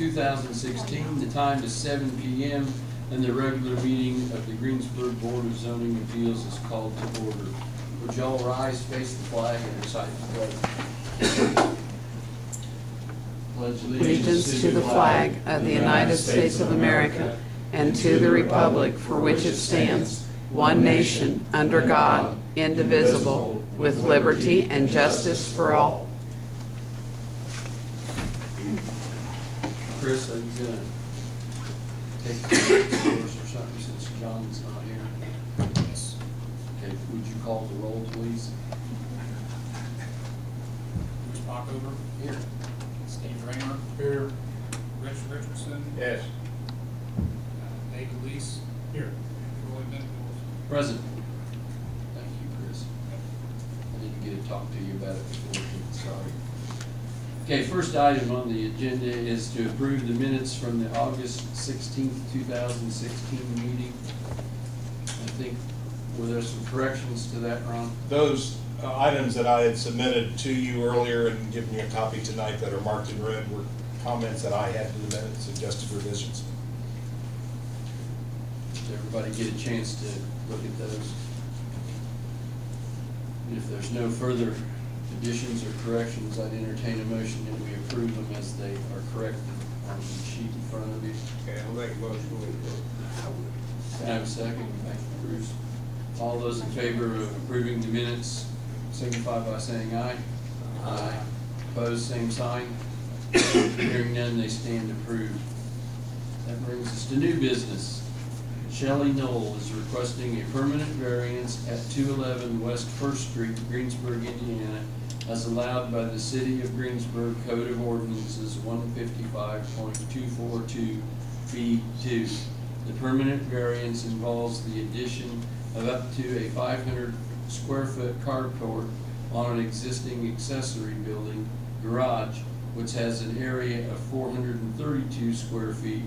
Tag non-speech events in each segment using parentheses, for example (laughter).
2016. The time is 7 PM, and the regular meeting of the Greensburg Board of Zoning Appeals is called to order. Would y'all rise, face the flag, and recite the pledge? Pledge allegiance to the flag of the United States of America and to the republic for which it stands, one nation, under God, indivisible, with liberty and justice for all. Chris, are you gonna take the floors or something since John's not here? Okay, would you call the roll, please? Bruce Bachover, Here. Steve Raymer. Here. Rich Richardson. Yes. uh, David Lees. Here. Roy Benfield. Present. Thank you, Chris. I need to get to talk to you about it before, sorry. Okay, first item on the agenda is to approve the minutes from the August sixteenth, two thousand sixteen meeting. I think, were there some corrections to that, Ron? Those uh, items that I had submitted to you earlier and given you a copy tonight that are marked in red were comments that I had to the minutes, suggested revisions. Did everybody get a chance to look at those? And If there's no further additions or corrections, I'd entertain a motion that we approve them as they are corrected on the sheet in front of you. Okay, I'll make a motion to approve. Can I have a second? Thank you, Bruce. All those in favor of approving the minutes signify by saying aye. Aye. Opposed, same sign. Hearing none, they stand approved. That brings us to new business. Shelly Knoll is requesting a permanent variance at two eleven West First Street, Greensburg, Indiana, as allowed by the City of Greensburg Code of Ordinances one fifty-five point two four two B two. The permanent variance involves the addition of up to a five hundred square foot carport on an existing accessory building garage, which has an area of four hundred and thirty-two square feet,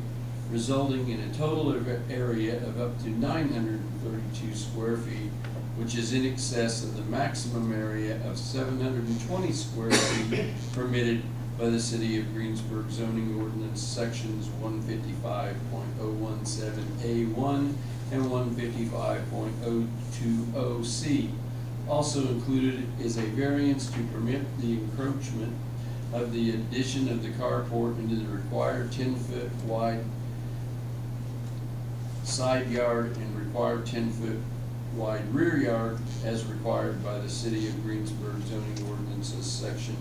resulting in a total area of up to nine hundred and thirty-two square feet, which is in excess of the maximum area of seven hundred and twenty square feet permitted by the city of Greensburg zoning ordinance sections one fifty-five point oh one seven A one and one fifty-five point oh two oh C. Also included is a variance to permit the encroachment of the addition of the carport into the required ten-foot wide side yard and required ten-foot wide rear yard as required by the city of Greensburg zoning ordinances, section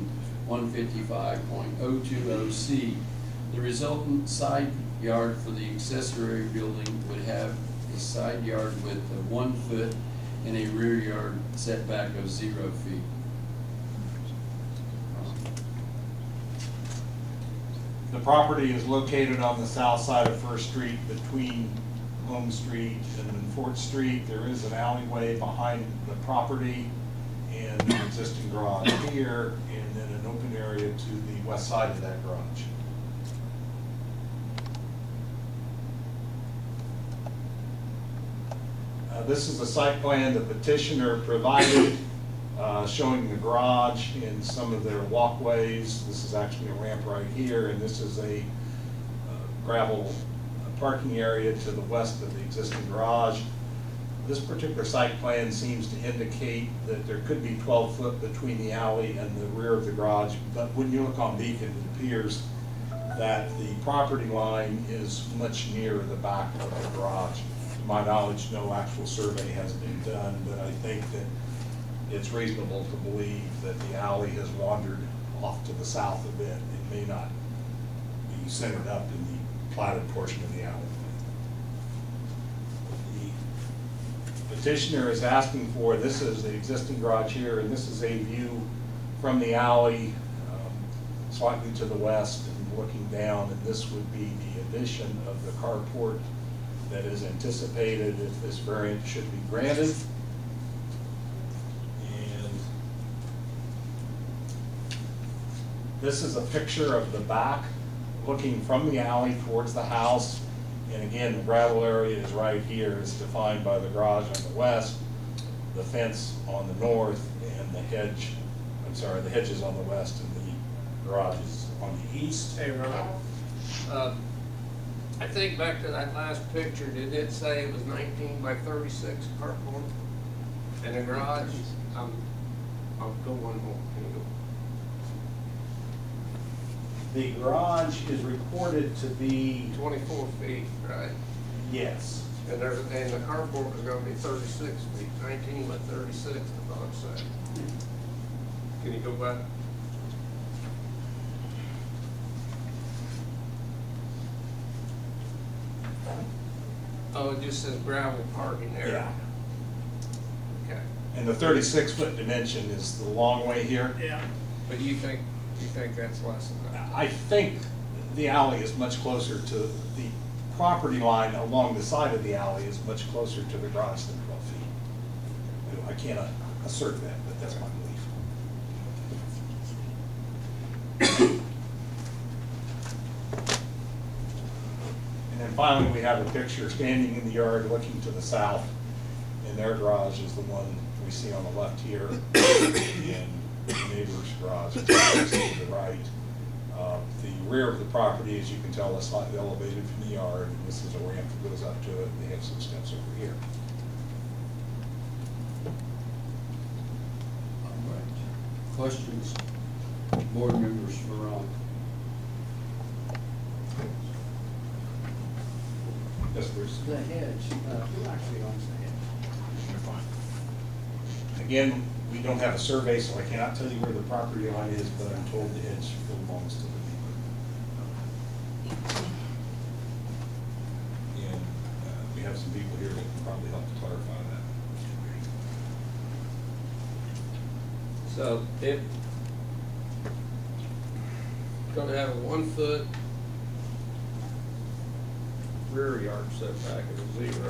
one fifty-five point oh two oh C. The resultant side yard for the accessory building would have a side yard width of one foot and a rear yard setback of zero feet. The property is located on the south side of First Street between Home Street and Fort Street. There is an alleyway behind the property and an existing garage here, and then an open area to the west side of that garage. Uh, This is the site plan the petitioner provided, uh, showing the garage and some of their walkways. This is actually a ramp right here, and this is a uh, gravel parking area to the west of the existing garage. This particular site plan seems to indicate that there could be 12 foot between the alley and the rear of the garage, but when you look on Beacon, it appears that the property line is much nearer the back of the garage. To my knowledge, no actual survey has been done, but I think that it's reasonable to believe that the alley has wandered off to the south a bit. It may not be centered up in the platted portion of the alley. The petitioner is asking for, this is the existing garage here, and this is a view from the alley um, slightly to the west and looking down, and this would be the addition of the carport that is anticipated if this variant should be granted. And this is a picture of the back, looking from the alley towards the house. And again, the gravel area is right here, it's defined by the garage on the west, the fence on the north, and the hedge, I'm sorry, the hedge is on the west and the garage is on the east. Hey, Ron, Uh, I think back to that last picture, did it say it was nineteen by thirty-six carport? And the garage, um, I'll go one more, can you go? The garage is reported to be, Twenty-four feet, right? yes, And there's, and the carport is gonna be thirty-six feet, nineteen by thirty-six, I thought it said. Can you go back? Oh, it just says gravel parking area. yeah. Okay. And the thirty-six foot dimension is the long way here. Yeah. But you think, you think that's less than that? I think the alley is much closer to, the property line along the side of the alley is much closer to the garage than twelve feet. I can't assert that, but that's my belief. And then finally, we have a picture standing in the yard looking to the south, and their garage is the one we see on the left here, and neighbor's garage is to the right. Uh, The rear of the property, as you can tell, is slightly elevated from the yard, and this is a ramp that goes up to it, and they have some steps over here. All right. Questions? Board members for Ron? Yes, Bruce? The hedge, uh, who actually owns the hedge? Again, we don't have a survey, so I cannot tell you where the property line is, but I'm told the hedge belongs to the neighbor. And uh, we have some people here that can probably help to clarify that. So if, gonna have a one foot rear yard setback of zero.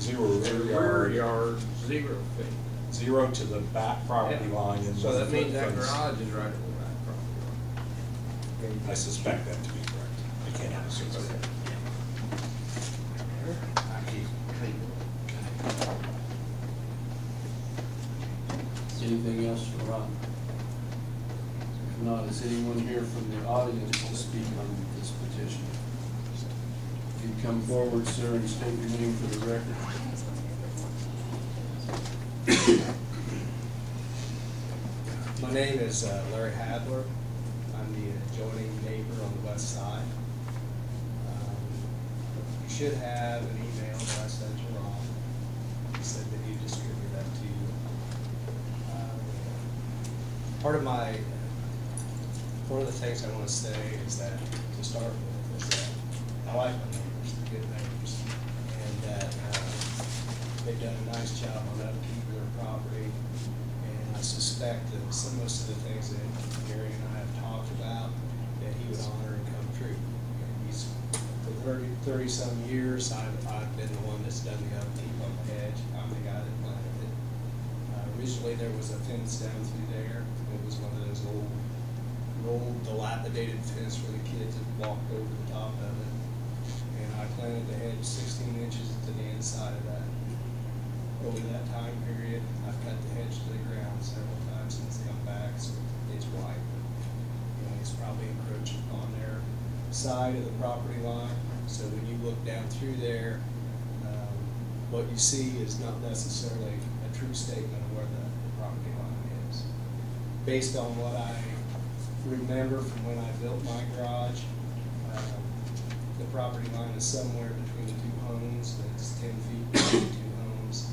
Zero And rear rear yard, yard, zero feet. Zero to the back property Yeah. line. and So that means that garage is right at the back property line. I suspect that to be correct. I can't have a survey. Anything else for Ron? If not, is anyone here from the audience to speak on this petition? If you come forward, sir, and state your name for the record. My name is uh, Larry Hadler. I'm the adjoining neighbor on the west side. Um, You should have an email that I sent you Ron. He said that he distributed that to you. Um, Part of my, one of the things I want to say is that, to start with, is that I like my neighbors, they're good neighbors. And that uh, they've done a nice job on upkeep of their property. I suspect that some, most of the things that Gary and I have talked about, that he would honor and come true. He's, for thirty, thirty-some years, I've, I've been the one that's done the upkeep on the hedge. I'm the guy that planted it. Uh, Originally, there was a fence down through there. It was one of those old, old dilapidated fence where the kids had walked over the top of it. And I planted the hedge sixteen inches to the inside of that. Over that time period, I've cut the hedge to the ground several times since come back, so it's white. You know, it's probably encroaching on their side of the property line, so when you look down through there, um, what you see is not necessarily a true statement of where the the property line is. Based on what I remember from when I built my garage, um, the property line is somewhere between the two homes, it's ten feet between the two homes,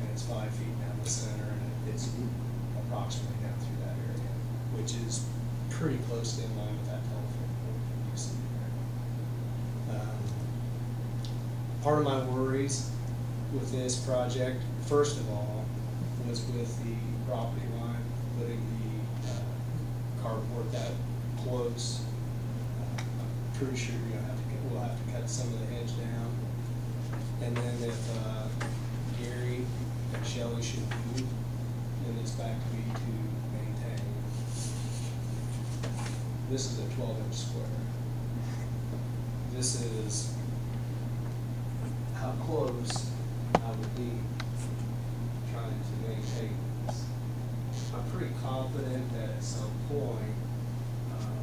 and it's five feet down the center, and it's approximately down through that area, which is pretty close to in line with that telephone pole that you see there. Um, Part of my worries with this project, first of all, was with the property line, putting the uh, carport that close. Uh, I'm pretty sure you're gonna have to, we'll have to cut some of the hedge down. And then if uh, and Shelly should move, then it's back to me to maintain. This is a twelve inch square. This is how close I would be trying to maintain this. I'm pretty confident that at some point, um,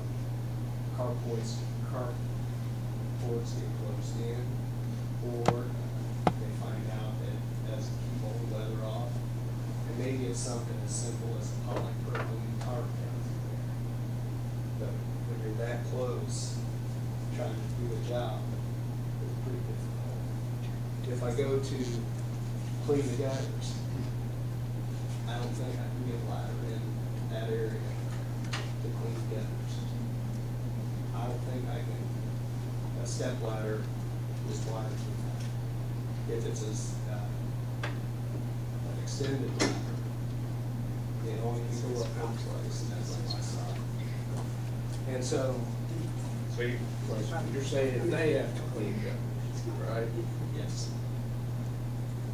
carports, car, cords get closed in, or they find out that it doesn't keep old weather off. Something as simple as a polypropylene tarp down. But when you're that close, trying to do a job, it's pretty difficult. If I go to clean the gutters, I don't think I can get a ladder in that area to clean the gutters. I don't think I can, a step ladder is wider than that. If it's a, s- uh, extended ladder, it only can go up one place, and that's on my side. And so, So you, you're saying they have to clean up, right? yes.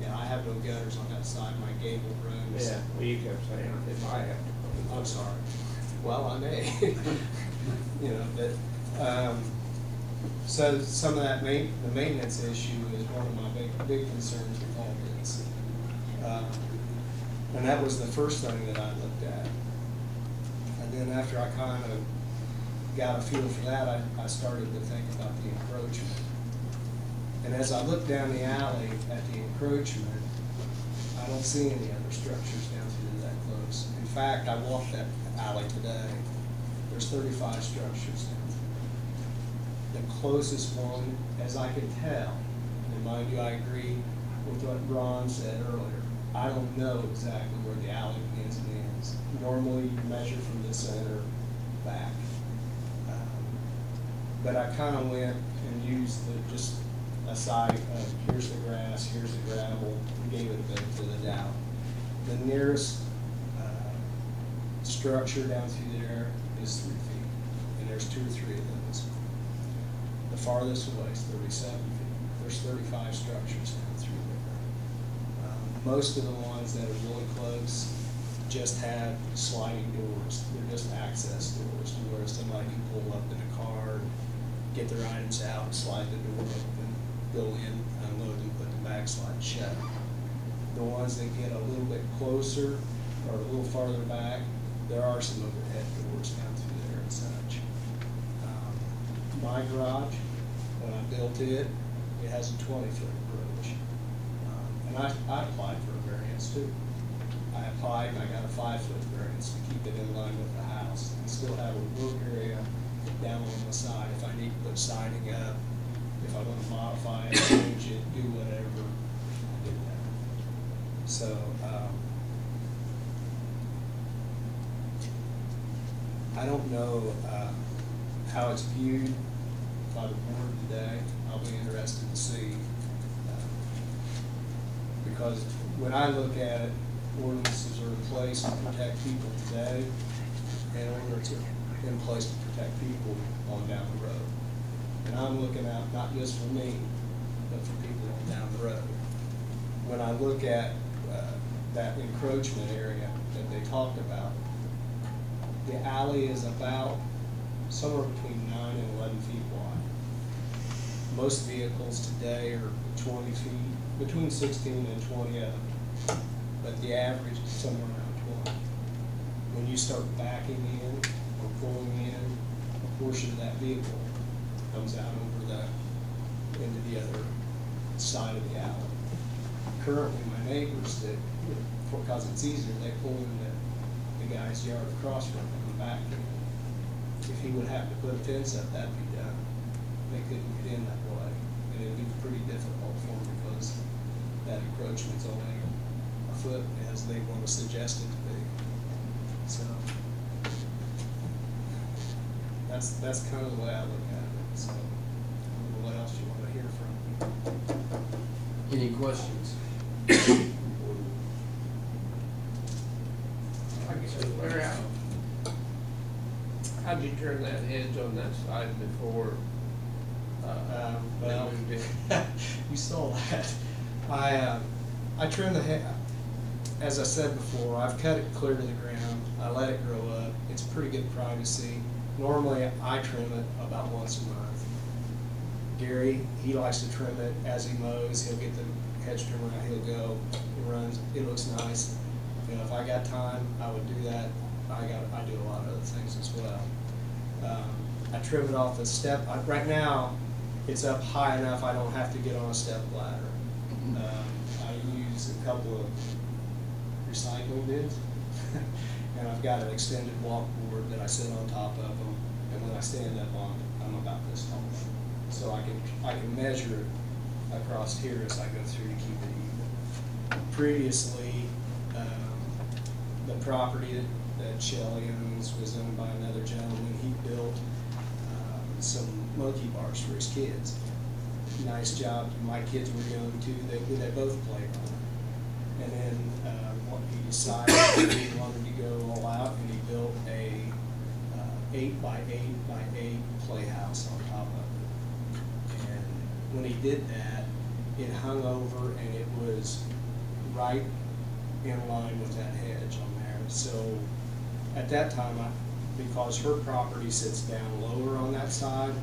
Yeah, I have no gutters on that side, my gable rooms. Yeah, well, you kept saying if I have to clean. I'm sorry. Well, I may. (laughs) You know, but, um, so some of that ma, the maintenance issue is one of my big, big concerns with all this. Um, And that was the first thing that I looked at. And then after I kind of got a feel for that, I, I started to think about the encroachment. And as I look down the alley at the encroachment, I don't see any other structures down through that close. In fact, I walked that alley today, there's thirty-five structures down through. The closest one, as I can tell, and mind you, I agree with what Ron said earlier, I don't know exactly where the alley begins and ends. Normally, you measure from the center back. Um, But I kind of went and used the, just a side of, here's the grass, here's the gravel, and gave it a benefit of the doubt. The nearest, uh, structure down through there is three feet, and there's two or three of those. The farthest away is thirty-seven feet, there's thirty-five structures down through there. Most of the ones that are really close just have sliding doors, they're just access doors, to where somebody can pull up in a car, get their items out, slide the door open, go in, unload and put the back slide shut. The ones that get a little bit closer or a little farther back, there are some overhead doors down through there and such. Um, My garage, when I built it, it has a twenty-foot approach. And I, I applied for a variance too. I applied and I got a five-foot variance to keep it in line with the house. and still have a work area down on the side if I need to put siding up, if I want to modify it, change it, do whatever, I do that. So, um, I don't know, uh, how it's viewed by the board today. I'll be interested to see. Because when I look at it, ordinances are in place to protect people today, and ordinances are in place to protect people on down the road. And I'm looking out not just for me, but for people on down the road. When I look at, uh, that encroachment area that they talked about, the alley is about somewhere between nine and eleven feet wide. Most vehicles today are twenty feet, between sixteen and twenty of them, but the average is somewhere around twenty. When you start backing in or pulling in, a portion of that vehicle comes out over the, into the other side of the alley. Currently, my neighbors that, because it's easier, they pull in the, guy's yard across from him and back in. If he would have to put a fence up, that'd be. They couldn't get in that way, and it'd be pretty difficult for them because that encroachment's only a foot as they want to suggest it to be. So, that's, that's kind of the way I look at it, so, I don't know what else you want to hear from me. Any questions? So Larry, how- how'd you turn that hedge on that side before, they well, you (laughs) saw that. I, uh, I trimmed the head, as I said before, I've cut it clear to the ground. I let it grow up. It's pretty good privacy. Normally, I trim it about once a month. Gary, he likes to trim it as he mows. He'll get the hedge trimmer out, he'll go, it runs, it looks nice. You know, if I got time, I would do that. I got, I do a lot of other things as well. Um, I trim it off the step, I- right now, it's up high enough I don't have to get on a step ladder. Um, I use a couple of recycling bins, (laughs) and I've got an extended walk board that I sit on top of them, and when I stand up on it, I'm about this tall. So I can, I can measure it across here as I go through to keep it even. Previously, um, the property that that Shelly owns was owned by another gentleman. He built some monkey bars for his kids. Nice job. My kids were young too. They, they both played on it. And then what he decided he wanted to go all out and he built a uh, eight by eight by eight playhouse on top of it. And when he did that, it hung over and it was right in line with that hedge on there. So at that time, I, because her property sits down lower on that side,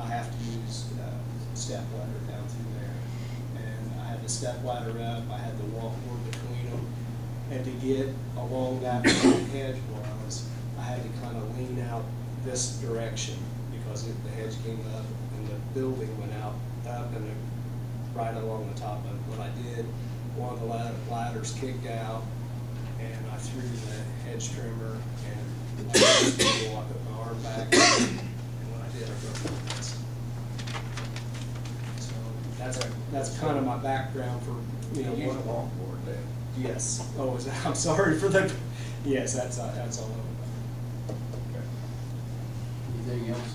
I have to use uh, step ladder down through there. And I had the step ladder up, I had the walkboard between them. And to get along that (coughs) hedge was, I had to kind of lean out this direction because it- the hedge came up and the building went out, up and right along the top of. What I did, one of the ladders kicked out and I threw the hedge trimmer and I just put my arm back and when I did, I broke my wrist. So that's a, that's kind of my background for, you know. Use a what- walkboard there. Yes, oh, is that, (laughs) I'm sorry for the, yes, that's, uh, that's all of Anything else?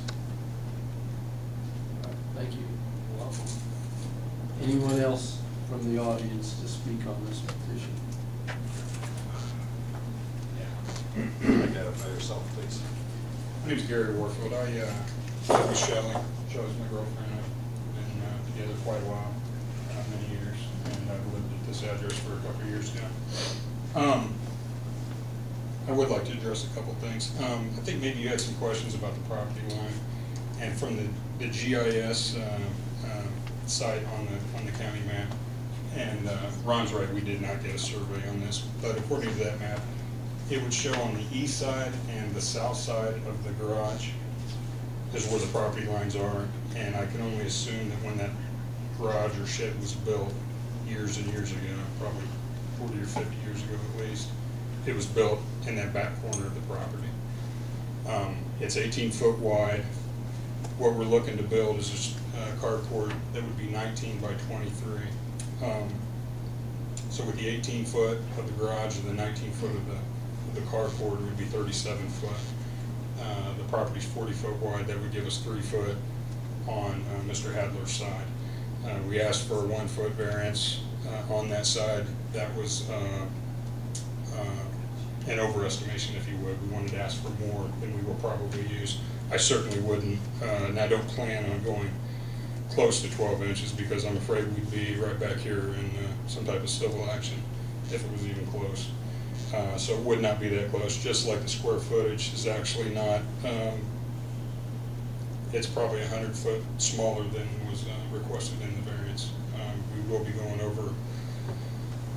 Right, Thank you. it. Welcome. Anyone else from the audience to speak on this petition? By yourself, please. My name's Gary Warfield. I, uh, with Shelly. Shelly's my girlfriend. I've been, uh, together quite a while, uh, many years, and I've lived at this address for a couple of years now. Um, I would like to address a couple of things. Um, I think maybe you had some questions about the property line, and from the, the GIS, uh, uh, site on the, on the county map. And, uh, Ron's right, we did not get a survey on this, but according to that map, it would show on the east side and the south side of the garage is where the property lines are, and I can only assume that when that garage or shed was built years and years ago, probably forty or fifty years ago at least, it was built in that back corner of the property. Um, it's eighteen foot wide. What we're looking to build is a carport that would be nineteen by twenty-three. Um, so with the eighteen foot of the garage and the nineteen foot of the, the carport, would be thirty-seven foot. Uh, the property's forty foot wide, that would give us three foot on, uh, Mr. Hadler's side. Uh, we asked for a one foot variance, uh, on that side, that was, uh, uh, an overestimation, if you would. We wanted to ask for more than we will probably use. I certainly wouldn't, and I don't plan on going close to twelve inches because I'm afraid we'd be right back here in some type of civil action if it was even close. Uh, So it would not be that close, just like the square footage is actually not, um, it's probably a hundred foot smaller than was uh, requested in the variance. Um, We will be going over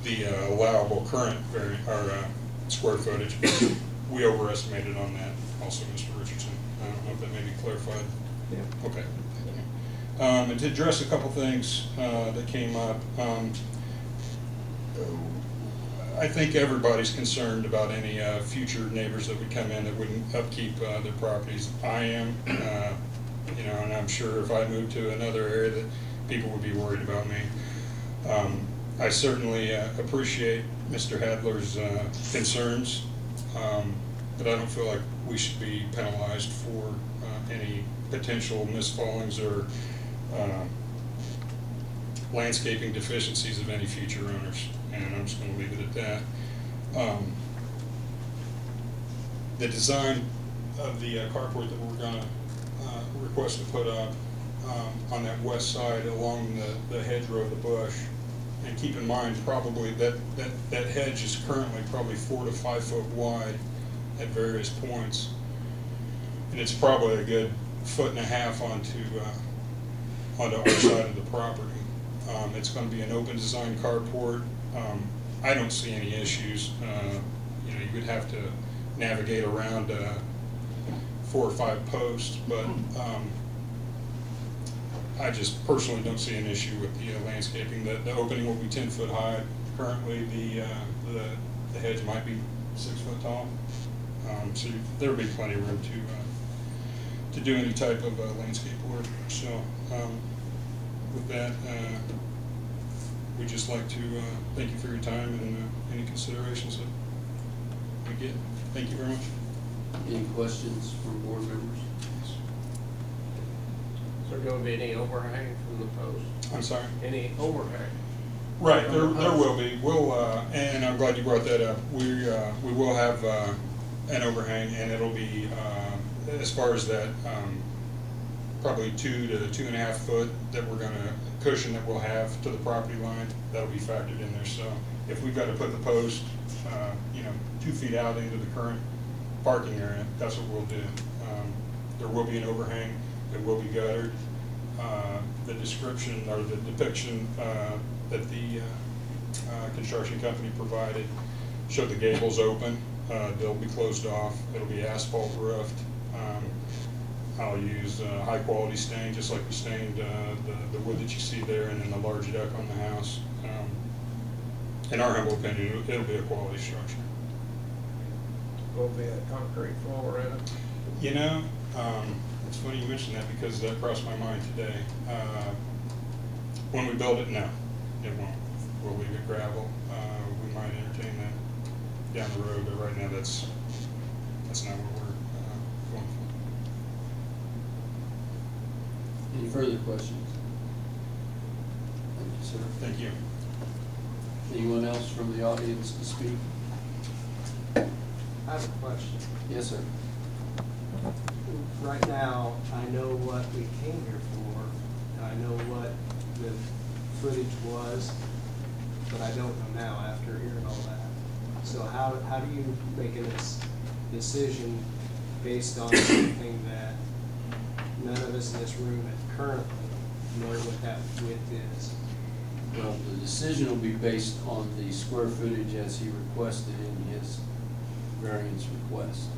the uh, allowable current vari, or uh, square footage. We overestimated on that also, Mr. Richardson. I don't know if that may be clarified. Yeah. Okay. Um, and to address a couple things, uh, that came up, um, I think everybody's concerned about any, uh, future neighbors that would come in that wouldn't upkeep, uh, their properties. I am, uh, you know, and I'm sure if I moved to another area that people would be worried about me. Um, I certainly, uh, appreciate Mr. Hadler's, uh, concerns, um, but I don't feel like we should be penalized for, uh, any potential misfallings or, landscaping deficiencies of any future owners, and I'm just gonna leave it at that. Um, The design of the uh, carport that we're gonna, uh, request to put up, um, on that west side along the, the hedgerow, of the bush, and keep in mind, probably that, that, that hedge is currently probably four to five foot wide at various points. And it's probably a good foot and a half onto, uh, onto our side of the property. Um, it's gonna be an open design carport. Um, I don't see any issues. Uh, you know, you would have to navigate around, uh, four or five posts, but, um, I just personally don't see an issue with the uh, landscaping. The, the opening will be ten foot high. Currently, the, uh, the, the hedge might be six foot tall. Um, so there'll be plenty of room to, uh, to do any type of uh, landscape work. So, um, with that, uh, we'd just like to, uh, thank you for your time and, uh, any considerations that we get. Thank you very much. Any questions from board members? Is there gonna be any overhang from the post? I'm sorry? Any overhang? Right, there, there will be. We'll, uh, and I'm glad you brought that up. We, uh, we will have, uh, an overhang and it'll be, uh, as far as that, um, probably two to two and a half foot that we're gonna, cushion that we'll have to the property line, that'll be factored in there. So if we've got to put the post, uh, you know, two feet out into the current parking area, that's what we'll do. Um, There will be an overhang, it will be guttered. Uh, The description or the depiction uh, that the uh, uh, construction company provided showed the gables open, Uh, they'll be closed off, it'll be asphalt roofed. Um, I'll use uh, high-quality stain, just like we stained uh, the the wood that you see there and then the large deck on the house. Um, In our humble opinion, it'll- it'll be a quality structure. Will be a concrete floor in it? You know, um, it's funny you mention that because that crossed my mind today. Uh, When we build it, no, it won't. We'll leave it gravel. Uh, we might entertain that down the road, but right now that's, that's not what we're, uh, going for. Any further questions? Thank you, sir. Thank you. Anyone else from the audience to speak? I have a question. Yes, sir. Right now, I know what we came here for, and I know what the footage was, but I don't know now after hearing all that. So how, how do you make a decision based on something that none of us in this room currently know what that width is? Well, the decision will be based on the square footage as he requested in his variance request.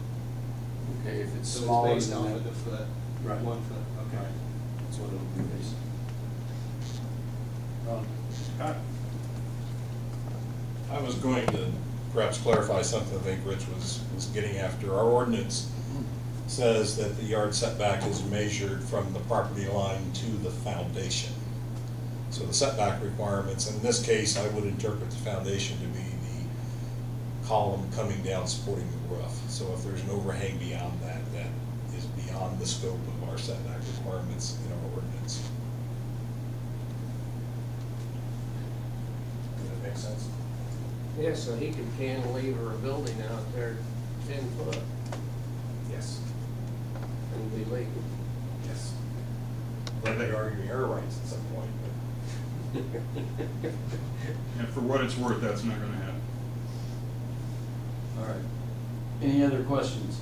Okay, if it's So smaller it's based than off that. of the foot? Right. One foot, okay. Right. That's what it'll be based on. Um, Ron? I was going to perhaps clarify something I think Rich was, was getting after. Our ordinance says that the yard setback is measured from the property line to the foundation. So the setback requirements, in this case, I would interpret the foundation to be the column coming down supporting the roof. So if there's an overhang beyond that, that is beyond the scope of our setback requirements in our ordinance. Does that make sense? Yeah, so he could cantilever a building out there ten foot Yes. And be legal. Yes. Then they argue air rights at some point, but. (laughs) And for what it's worth, that's not gonna happen. All right. Any other questions?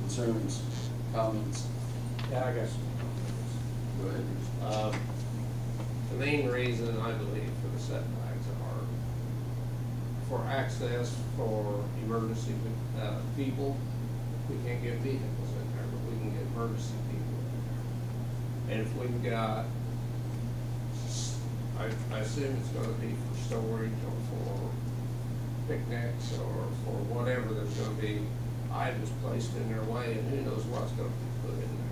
Concerns, comments? Yeah, I guess. Go ahead. Bruce. Um, The main reason I believe for the setbacks are for access for emergency, uh, people. We can't get vehicles in there, but we can get emergency people. And if we've got, I, I assume it's gonna be for storage or for picnics or for whatever, there's gonna be items placed in their way, and who knows what's gonna be put in there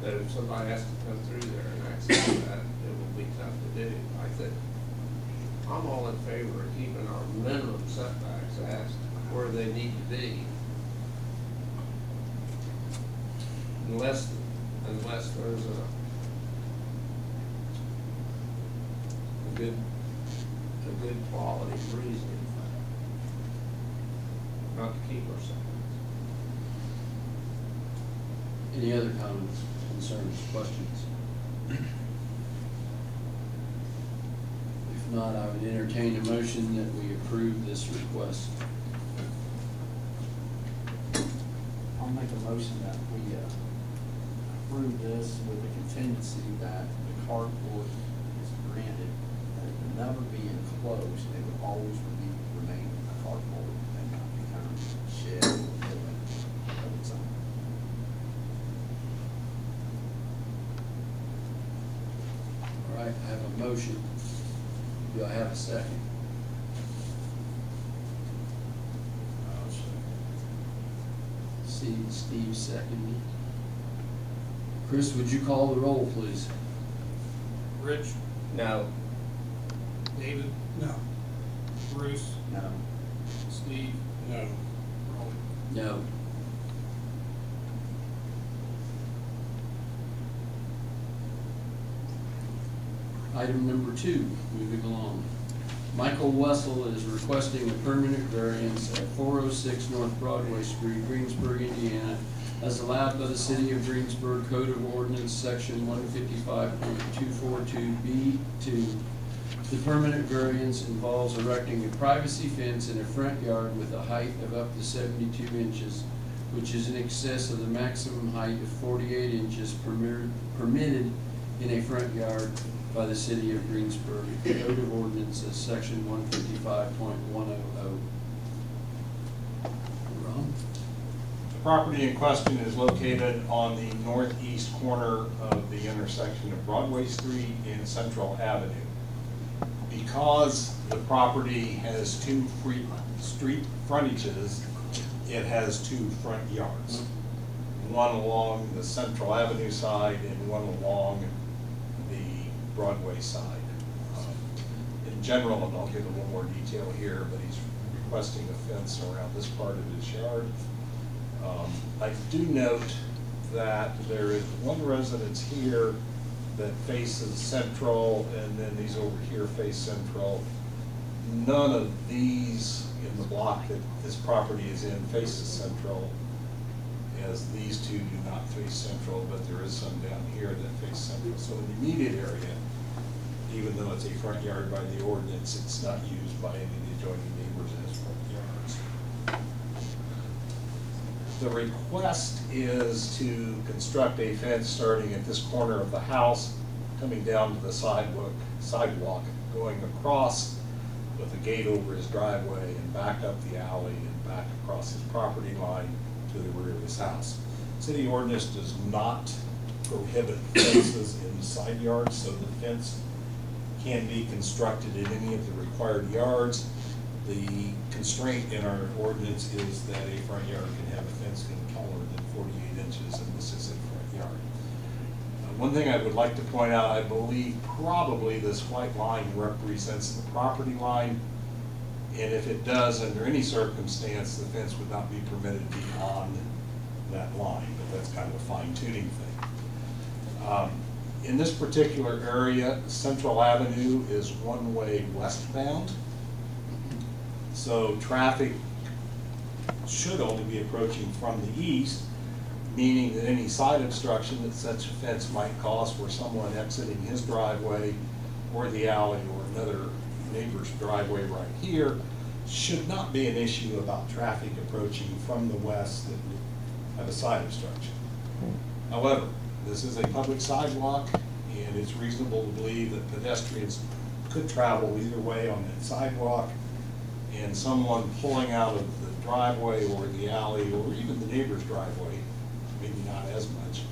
that if somebody has to come through there and access that, it will be tough to do. I think, I'm all in favor of keeping our minimum setbacks at where they need to be. Unless, unless there's a, a good, a good quality reason not to keep our setbacks. Any other comments, concerns, questions? If not, I would entertain a motion that we approve this request. I'll make a motion that we uh, approve this with the contingency that the carport is granted, that it will never be enclosed, it will always be, remain a carport and not become a shed or building of its own. I have a motion. Do I have a second? Steve, Steve seconded. Chris, would you call the roll, please? Rich, No. David? No. Bruce? No. Steve? No. Rolly? No. Item number two, moving along. Michael Wessel is requesting a permanent variance at four oh six North Broadway Street, Greensburg, Indiana, as allowed by the City of Greensburg Code of Ordinance, Section 155.242B2. The permanent variance involves erecting a privacy fence in a front yard with a height of up to 72 inches, which is in excess of the maximum height of 48 inches permitted in a front yard by the City of Greensburg Code of Ordinances, Section 155.100. property in question is located on the northeast corner of the intersection of Broadway Street and Central Avenue. Because the property has two free, street frontages, it has two front yards. One along the Central Avenue side and one along the Broadway side. Um, In general, and I'll give a little more detail here, but he's requesting a fence around this part of his yard. Um, I do note that there is one residence here that faces Central, and then these over here face Central. None of these in the block that this property is in faces Central, as these two do not face Central, but there is some down here that face Central. So in the immediate area, even though it's a front yard by the ordinance, it's not used by any of the adjoining neighbors as front yards. The request is to construct a fence starting at this corner of the house, coming down to the sidewalk, sidewalk, going across with a gate over his driveway and back up the alley and back across his property line to the rear of his house. City ordinance does not prohibit fences in side yards, so the fence can be constructed in any of the required yards. The constraint in our ordinance is that a front yard can have a fence taller than forty-eight inches, and this is a front yard. Uh, One thing I would like to point out, I believe probably this white line represents the property line. And if it does, under any circumstance, the fence would not be permitted beyond that line, but that's kind of a fine tuning thing. Um, In this particular area, Central Avenue is one-way westbound. So traffic should only be approaching from the east, meaning that any side obstruction that such a fence might cause for someone exiting his driveway or the alley or another neighbor's driveway right here should not be an issue about traffic approaching from the west that would have a side obstruction. However, this is a public sidewalk, and it's reasonable to believe that pedestrians could travel either way on that sidewalk. And someone pulling out of the driveway or the alley, or even the neighbor's driveway, maybe not as much.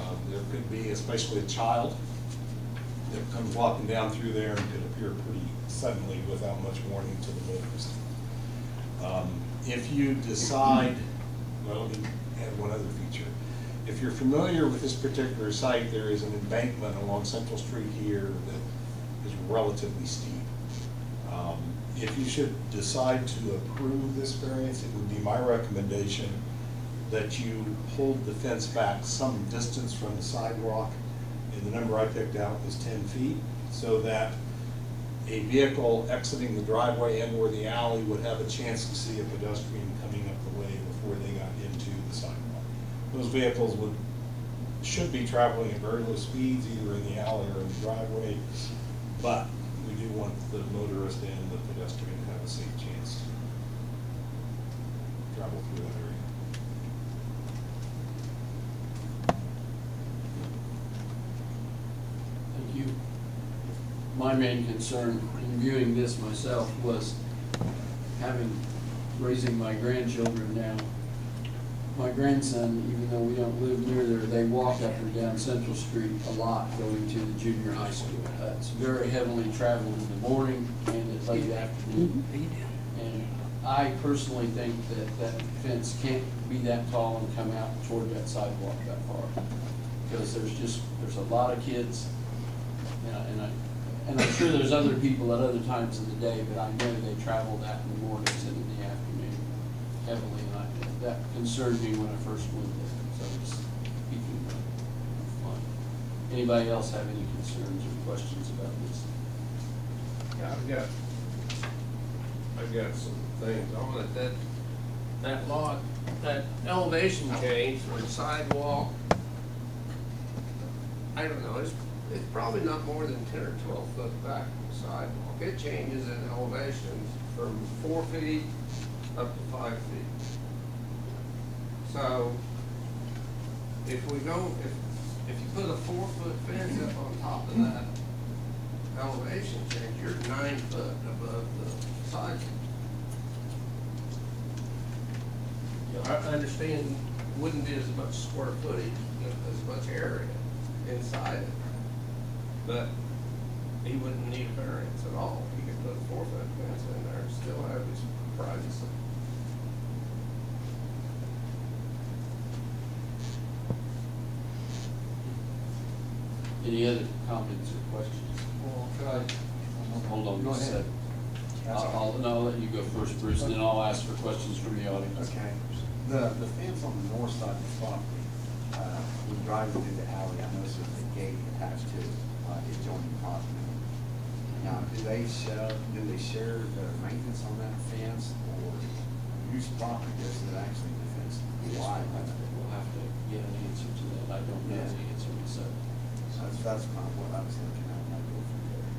um, There could be, especially a child, that comes walking down through there and could appear pretty suddenly without much warning to the motorist. Um, If you decide, well, let me add one other feature. If you're familiar with this particular site, there is an embankment along Central Street here that is relatively steep. Um, If you should decide to approve this variance, it would be my recommendation that you hold the fence back some distance from the sidewalk, and the number I picked out was ten feet, so that a vehicle exiting the driveway and or the alley would have a chance to see a pedestrian coming up the way before they got into the sidewalk. Those vehicles would, should be traveling at very low speeds, either in the alley or in the driveway, but want the motorist and the pedestrian to have a safe chance to travel through that area. Thank you. My main concern in viewing this myself was having, raising my grandchildren now. My grandson, even though we don't live near there, they walk up and down Central Street a lot going to the junior high school. Uh, It's very heavily traveled in the morning and at late afternoon. And I personally think that that fence can't be that tall and come out toward that sidewalk that far. Because there's just, there's a lot of kids, you know, and I, and I'm sure there's other people at other times of the day, but I know they travel that in the mornings and in the afternoon heavily. And I, that concerned me when I first went there, so i just of fun. Anybody else have any concerns or questions about this? Yeah, I've got, I've got some things on it, that, that lot, that elevation change from sidewalk, I don't know, it's, it's probably not more than ten or twelve foot back from the sidewalk. It changes in elevation from four feet up to five feet. So, if we go, if, if you put a four foot fence up on top of that elevation change, you're nine foot above the sidewalk. I understand wouldn't be as much square footage, as much area inside it. But he wouldn't need a variance at all. He could put a four foot fence in there and still have his privacy. Any other comments or questions? Well, could I? Hold on Go just a second. I'll, I'll, no, I'll let you go first, Bruce, and then I'll ask for questions from the audience. Okay. The, the fence on the north side of the property, uh, when driving through the alley, I noticed there's a gate attached to it, uh, adjoining property. Now, do they share, do they share the maintenance on that fence or use property, is it actually the fence? Why? We'll have to get an answer to that. I don't know the answer myself. That's, that's kind of what I was looking at when I go through there.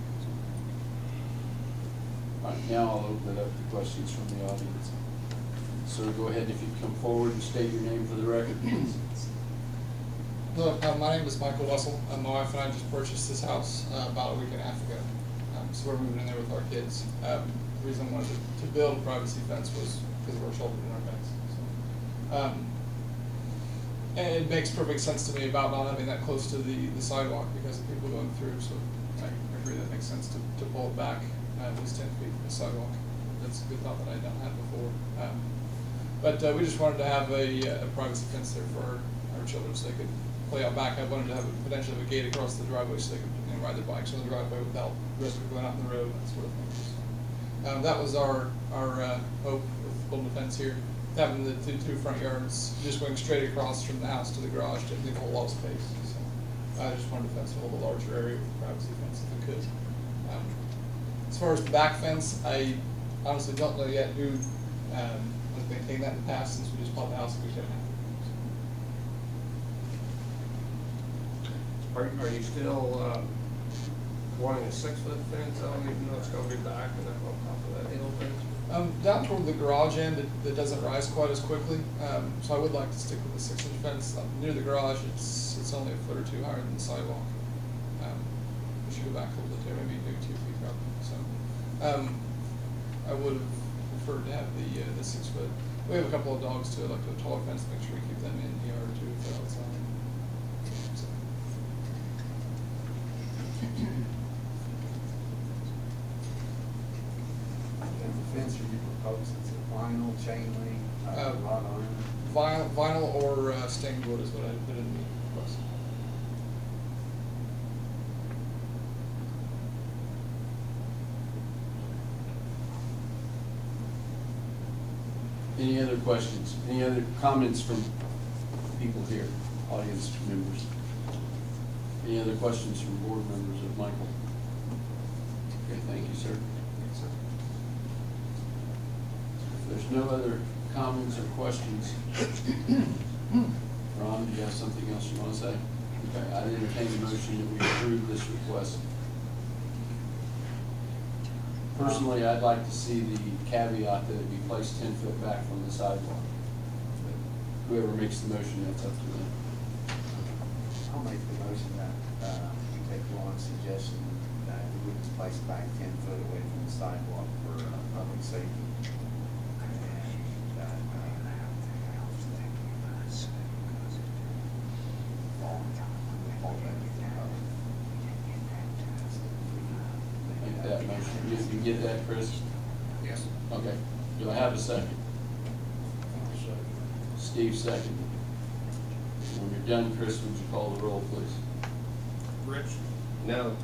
All right, now I'll open it up to questions from the audience. Sir, go ahead, if you'd come forward and state your name for the record, please. Look, uh, my name is Michael Wessel. Uh, my wife and I just purchased this house uh, about a week and a half ago. Um, so we're moving in there with our kids. Um, the reason I wanted to, to build a privacy fence was because of our children in our fence. So, um, and it makes perfect sense to me about not having that close to the, the sidewalk because of people going through. So I agree that makes sense to, to pull it back at least 10 feet from the sidewalk. That's a good thought that I had before. Um, but uh, we just wanted to have a, a privacy fence there for our, our children so they could play out back. I wanted to have a, potentially have a gate across the driveway so they could you know, ride their bikes on the driveway without risk of going out in the road that sort of thing. Um, that was our, our uh, hope with building a fence here. Having the two, two front yards just going straight across from the house to the garage didn't leave a whole lot of space. So I just wanted to fence a little bit larger area with privacy fence if we could. Um, as far as the back fence, I honestly don't know yet who um, has maintained that in the past since we just bought the house and we didn't have. Are, are you still, um, wanting a six foot fence, I don't even know it's gonna be back and up on top of that hill fence? Um, down toward the garage end, it, it doesn't rise quite as quickly, um, so I would like to stick with the six inch fence. Um, Near the garage, it's, it's only a foot or two higher than the sidewalk. Um, we should go back a little bit there, maybe, maybe two feet probably, so. Um, I would have preferred to have the, uh, the six foot. We have a couple of dogs too, I'd like a taller fence to make sure we keep them in the yard too, if they're outside. So, (clears throat) And the fence are you proposing, is it vinyl, chain link, uh, Uh, wrought iron? Vinyl, vinyl or uh, stained wood is what I put in the request. Any other questions? Any other comments from people here, audience members? Any other questions from board members of Michael? Okay, thank you, sir. If there's no other comments or questions, Ron, do you have something else you want to say? Okay, I entertain a motion that we approve this request. Personally, I'd like to see the caveat that it be placed ten foot back from the sidewalk. But Whoever makes the motion, that's up to them. I'll make the motion that, uh, we take Ron's suggestion that we would place back ten foot away from the sidewalk for, uh, public safety. You you get that, Chris? Yes. Okay. Do I have a second? Steve second. When you're done, Chris, would you call the roll, please? Rich, No,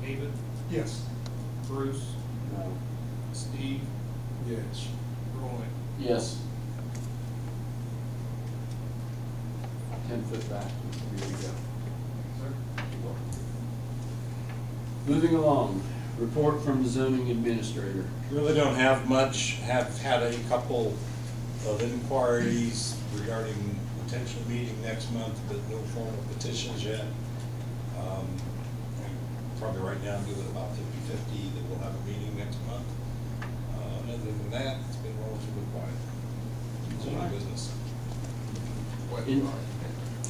David, Yes. Bruce, No. Steve, Yes. Roy. Yes. Ten foot back, here we go. Sir? Moving along, report from the zoning administrator. Really don't have much, have had a couple of inquiries regarding potential meeting next month, but no formal petitions yet. Um, Probably right now do it about 50-50 that we'll have a meeting next month. Uh, other than that, it's been relatively quiet. Zoning business. In-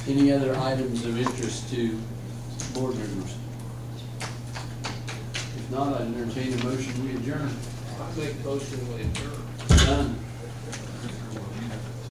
Any other items of interest to board members? If not, I entertain a motion, we adjourn. I make motion with adjourn. Done.